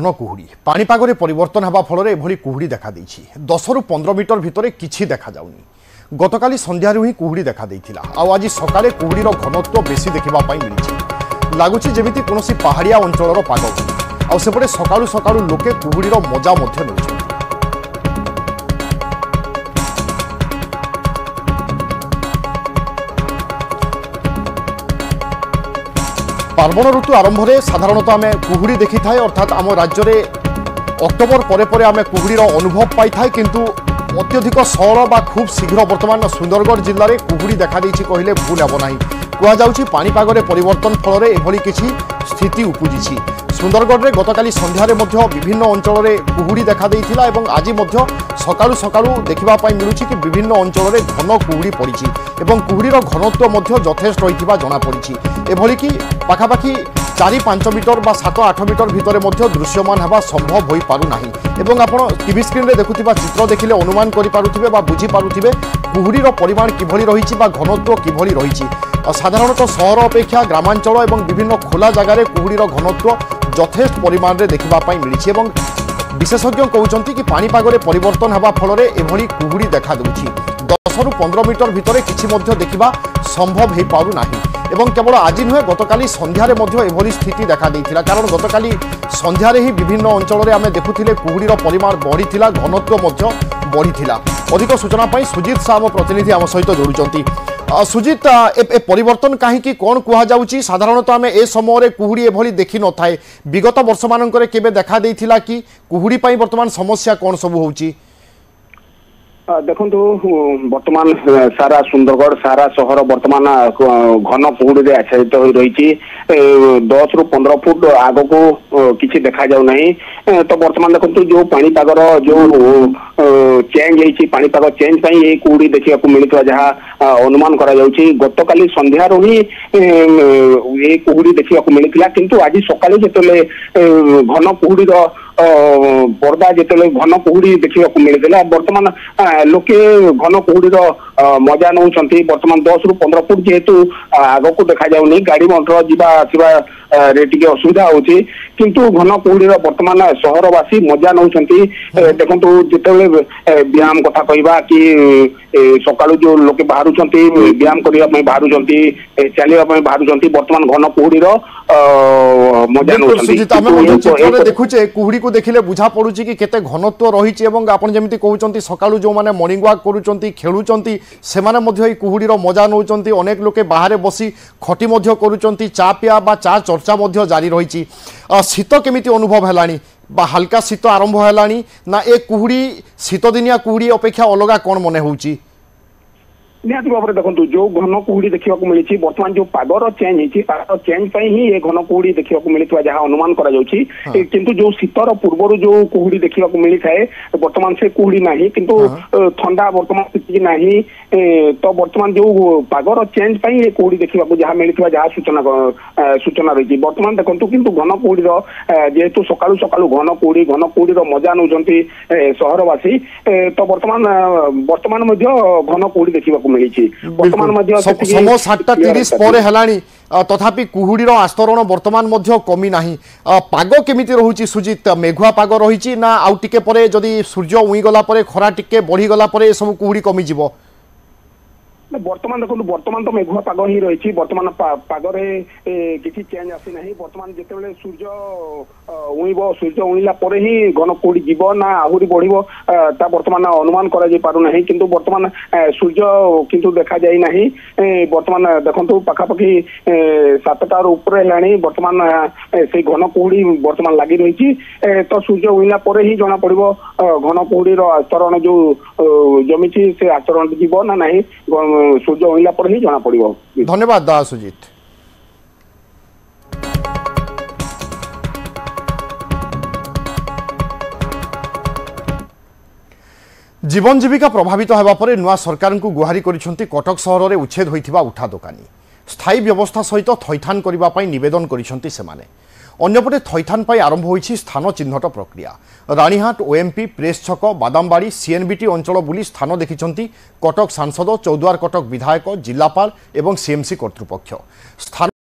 ঘন কুহুড়ি পাপাগরে পরিবর্তন হওয়া ফলরে এভাবে কুহুড়ি দেখা দিয়েছি দশরু পনের মিটর ভিতরে কিছু দেখা যাওনি গতকাল সন্ধ্যার হি কুহুড়ি দেখা দিয়েছিল আজ সকালে কুহুড়ির ঘনত্ব বেশি দেখা মিছে লাগুছে যেমি কোণী পাহাড়িয়া অঞ্চলর পাগ আপটে সকাল সকাল লোকে কুহুড়ির মজা মধ্যে নেছে পার্বণ ঋতু আরম্ভে সাধারণত আমি কুহুড়ি দেখি থাই অর্থাৎ আমার রাজ্যের অক্টোবর পরে পরে আমি কুহুড়ির অনুভব পাই কিন্তু অত্যধিক সরল বা খুব শীঘ্র বর্তমান সুন্দরগড় জেলার কুহুড়ি দেখা দিয়েছে কহিলে ভুল হব না কুয়া যাচ্ছি পাপাগের পরিবর্তন ফলরে এভাবে কিছু স্থিতি উপুজিছে সুন্দরগড়ে গতকাল সন্ধ্যার মধ্যে বিভিন্ন অঞ্চলের কুহুড়ি দেখা দিয়েছিল এবং আজ সকাল সকাল দেখা মিলুছি কি বিভিন্ন অঞ্চলের ঘন কুহুড়ি পড়ছে এবং কুহুড়ির ঘনত্ব যথেষ্ট রয়েছে জনাপড়ি এভাবে কি পাখাপাখি চারি পাঁচ মিটর বা সাত আঠ মিটর ভিতরে মধ্যে দৃশ্যমান হওয়া সম্ভব হয়ে পু না এবং আপনার টিভি স্ক্রিনে দেখু চিত্র দেখলে অনুমান করে পুথিবে বা বুঝিপারে কুহুড়ির পরিমাণ কিভাবে রয়েছে বা ঘনত্ব কিভাবে রয়েছে সাধারণত সহর অপেক্ষা গ্রামাঞ্চল এবং বিভিন্ন খোলা জায়গায় কুহুড়ির ঘনত্ব যথেষ্ট পরিমাণে দেখা মিছে এবং বিশেষজ্ঞ কৌন কি পাপাগরে পরিবর্তন হওয়া ফলরে এভাবে কুহুড়ি দেখা দেছি রু পনেরো মিটর ভিতরে কিছু দেখা সম্ভব হয়ে পু না এবং কেবল আজি নুহে গতকালি সন্ধ্যায় এভাবে স্থিতি দেখা দিয়েছিল কারণ গতকাল সন্ধ্যার হি বিভিন্ন অঞ্চলের আমি দেখুলে কুহুড়ির পরিমাণ বড়ি ঘনত্ব বড়ি অধিক সূচনা সুজিত সাহ প্রতিনিধি আমার সহ যোড়ুচ্ছেন সুজিত এ পরিবর্তন কাহিকি কোণ কুহযাচ্ছি সাধারণত আমি এ সময় কুহুড়ি এভাবে দেখি নথায় বিগত বর্ষ মানকরে কেবে দেখা দিয়েছিল কি কুহুড়ি পাই বর্তমান সমস্যা কোণ সবু হচ্ছে ଦେଖନ୍ତୁ ବର୍ତ୍ତମାନ ସାରା ସୁନ୍ଦରଗଡ଼ ସାରା ସହର ବର୍ତ୍ତମାନ ଘନ କୁହୁଡ଼ିରେ ଆଚ୍ଛାଦିତ ହୋଇ ରହିଛି ଦଶରୁ ପନ୍ଦର ଫୁଟ ଆଗକୁ କିଛି ଦେଖାଯାଉ ନାହିଁ ତ ବର୍ତ୍ତମାନ ଦେଖନ୍ତୁ ଯେଉଁ ପାଣିପାଗର ଯେଉଁ ଚେଞ୍ଜ ହେଇଛି ପାଣିପାଗ ଚେଞ୍ଜ ପାଇଁ ଏହି କୁହୁଡ଼ି ଦେଖିବାକୁ ମିଳିଥିବା ଯାହା ଅନୁମାନ କରାଯାଉଛି ଗତକାଲି ସନ୍ଧ୍ୟାରୁ ହିଁ ଏହି କୁହୁଡ଼ି ଦେଖିବାକୁ ମିଳିଥିଲା କିନ୍ତୁ ଆଜି ସକାଳୁ ଯେତେବେଳେ ଘନ କୁହୁଡ଼ିର पर्दा जति घन कुडी देखेको बर्तमान लोके घन कुडी रो मजा नउँछ बर्तमान दस रु पन्ध्र फुट जु आगको देखाउ गाडी मटर जुवास ରେ ଟିକେ ଅସୁବିଧା ହଉଛି କିନ୍ତୁ ଘନ କୁହୁଡ଼ିର ବର୍ତ୍ତମାନ ସହରବାସୀ ମଜା ନଉଛନ୍ତି ଦେଖନ୍ତୁ ଯେତେବେଳେ ବ୍ୟାୟାମ କଥା କହିବା କି ସକାଳୁ ଯୋଉ ଲୋକେ ବାହାରୁଛନ୍ତି ବ୍ୟାୟାମ କରିବା ପାଇଁ ବାହାରୁଛନ୍ତି ଚାଲିବା ପାଇଁ ବାହାରୁଛନ୍ତି ବର୍ତ୍ତମାନ ଘନ କୁହୁଡ଼ିର ମଜା ନେଉଛନ୍ତି ଦେଖୁଛେ କୁହୁଡ଼ିକୁ ଦେଖିଲେ ବୁଝା ପଡୁଛି କି କେତେ ଘନତ୍ୱ ରହିଛି ଏବଂ ଆପଣ ଯେମିତି କହୁଛନ୍ତି ସକାଳୁ ଯେଉଁମାନେ ମର୍ଣ୍ଣିଂ ୱାକ୍ କରୁଛନ୍ତି ଖେଳୁଛନ୍ତି ସେମାନେ ମଧ୍ୟ ଏଇ କୁହୁଡ଼ିର ମଜା ନେଉଛନ୍ତି ଅନେକ ଲୋକେ ବାହାରେ ବସି ଖଟି ମଧ୍ୟ କରୁଛନ୍ତି ଚା ପିଆ ବା ଚା ଚର୍ଚ୍ଚା চর্চা মধ্যে জারি রয়েছে শীত কেমিতি অনুভব হলানি বা হালকা শীত আরম্ভ হলানি না এ কুহুড়ি শীতদিনিয়া কুহুড়ি অপেক্ষা অলগা কোণ মনে হচ্ছে ନିହାତି ଭାବରେ ଦେଖନ୍ତୁ ଯୋଉ ଘନ କୁହୁଡି ଦେଖିବାକୁ ମିଳିଛି ବର୍ତ୍ତମାନ ଯୋଉ ପାଗର ଚେଞ୍ଜ ହେଇଛି ପାଗର ଚେଞ୍ଜ ପାଇଁ ହିଁ ଏ ଘନ କୁହୁଡି ଦେଖିବାକୁ ମିଳିଥିବା ଯାହା ଅନୁମାନ କରାଯାଉଛି କିନ୍ତୁ ଯୋଉ ଶୀତର ପୂର୍ବରୁ ଯୋଉ କୁହୁଡି ଦେଖିବାକୁ ମିଳିଥାଏ ବର୍ତ୍ତମାନ ସେ କୁହୁଡି ନାହିଁ କିନ୍ତୁ ଥଣ୍ଡା ବର୍ତ୍ତମାନ ସେତିକି ନାହିଁ ତ ବର୍ତ୍ତମାନ ଯୋଉ ପାଗର ଚେଞ୍ଜ ପାଇଁ ଏ କୁହୁଡି ଦେଖିବାକୁ ଯାହା ମିଳିଥିବା ଯାହା ସୂଚନା ସୂଚନା ରହିଛି ବର୍ତ୍ତମାନ ଦେଖନ୍ତୁ କିନ୍ତୁ ଘନ କୁହୁଡିର ଯେହେତୁ ସକାଳୁ ସକାଳୁ ଘନ କୁହୁଡି ଘନ କୁହୁଡିର ମଜା ନେଉଛନ୍ତି ସହରବାସୀ ତ ବର୍ତ୍ତମାନ ବର୍ତ୍ତମାନ ମଧ୍ୟ ଘନ କୁହୁଡି ଦେଖିବାକୁ ମିଳିଛି ବର୍ତ୍ତମାନ ମଧ୍ୟ ସମୟ ସାତଟା ତିରିଶ ପରେ ହେଲାଣି ତଥାପି କୁହୁଡ଼ିର ଆସ୍ତରଣ ବର୍ତ୍ତମାନ ମଧ୍ୟ କମି ନାହିଁ ପାଗ କେମିତି ରହୁଛି ସୁଜିତ ମେଘୁଆ ପାଗ ରହିଛି ନା ଆଉ ଟିକେ ପରେ ଯଦି ସୂର୍ଯ୍ୟ ଉଇଁଗଲା ପରେ ଖରା ଟିକେ ବଢ଼ିଗଲା ପରେ ଏସବୁ କୁହୁଡ଼ି କମିଯିବ বর্তমান দেখুন বর্তমান তো মেঘুয়া পাগ ହିଁ ରହିଛି ବର୍ତ୍ତମାନ ପାଗରେ କିଛି ଚେଞ୍ଜ ଆସିନାହିଁ ବର୍ତ୍ତମାନ ଯେତେବେଳେ ସୂର୍ଯ୍ୟ ଉଇଁବ ସୂର୍ଯ୍ୟ ଉଇଁଲା ପରେ ହିଁ ଘନ କୋଉଠି ଯିବ ନା ଆହୁରି ବଢିବ ତା ବର୍ତ୍ତମାନ ଅନୁମାନ କରାଯାଇ ପାରୁନାହିଁ କିନ୍ତୁ ବର୍ତ୍ତମାନ ସୂର୍ଯ୍ୟ କିନ୍ତୁ ଦେଖାଯାଇ ନାହିଁ ବର୍ତ୍ତମାନ ଦେଖନ୍ତୁ ପାଖାପାଖି ସାତଟାର ଉପରେ ହେଲାଣି ବର୍ତ୍ତମାନ ସେଇ ଘନ କୁହୁଡି ବର୍ତ୍ତମାନ ଲାଗି ରହିଛି ତ ସୂର୍ଯ୍ୟ ଉଇଁଲା ପରେ ହିଁ ଜଣା ପଡିବ ଘନ କୁହୁଡିର ଆଚରଣ ଯୋଉ ଜମିଛି ସେ ଆଚରଣ ଯିବ ନା ନାହିଁ ସୂର୍ଯ୍ୟ ଉଇଁଲା ପରେ ହିଁ ଜଣାପଡ଼ିବ ଧନ୍ୟବାଦ ଦା ସୁଜିତ জীবন জীবিকা প্রভাবিত হওয়া পরে নূয় সরকারকে গুহারি করেছেন কটক সহরের উচ্ছেদ হয়ে উঠা দোকানী স্থায়ী ব্যবস্থা সহ থইথান করা নিবেদন করেছেন সেমানে ଅନ୍ୟପଟେ ଥଇଥାନ ପାଇଁ ଆରମ୍ଭ ହୋଇଛି ସ୍ଥାନ ଚିହ୍ନଟ ପ୍ରକ୍ରିୟା ରାଣୀହାଟ ଓଏମ୍ପି ପ୍ରେସ୍ ଛକ ବାଦାମବାଡ଼ି ସିଏନ୍ବିଟି ଅଞ୍ଚଳ ବୁଲି ସ୍ଥାନ ଦେଖିଛନ୍ତି କଟକ ସାଂସଦ ଚୌଦ୍ୱାର କଟକ ବିଧାୟକ ଜିଲ୍ଲାପାଳ ଏବଂ ସିଏମ୍ସି କର୍ତ୍ତୃପକ୍ଷ ସ୍ଥାନ